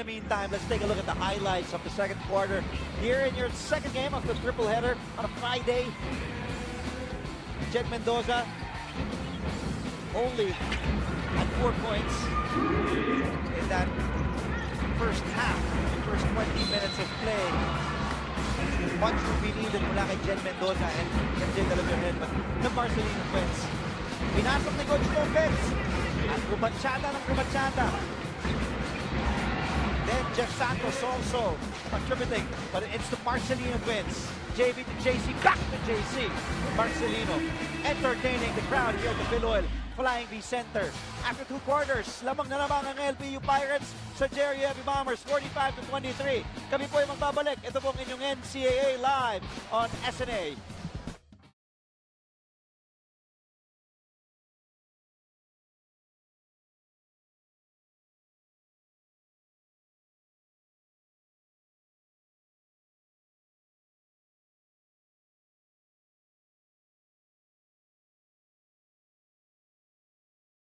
the meantime, let's take a look at the highlights of the second quarter. Here in your second game of the triple header on a Friday, Jed Mendoza only at four points in that first half, first 20 minutes of play. Much to be needed mula kay Jed Mendoza and MJ Dela Virgen, but the Marcelino Twins. Pinasok ni Coach Topex at gumatsyada ng gumatsyada. Jeff Santos also contributing, but it's the Marcelino twins. JV to JC, back to JC. Marcelino entertaining the crowd here at the Biloil Flying V Center. After two quarters, lamang na lamang ang LPU Pirates sa Jerry Heavy Bombers, 45 to 23. Kami po ay magbabalik. Ito po ang inyong NCAA live on SNA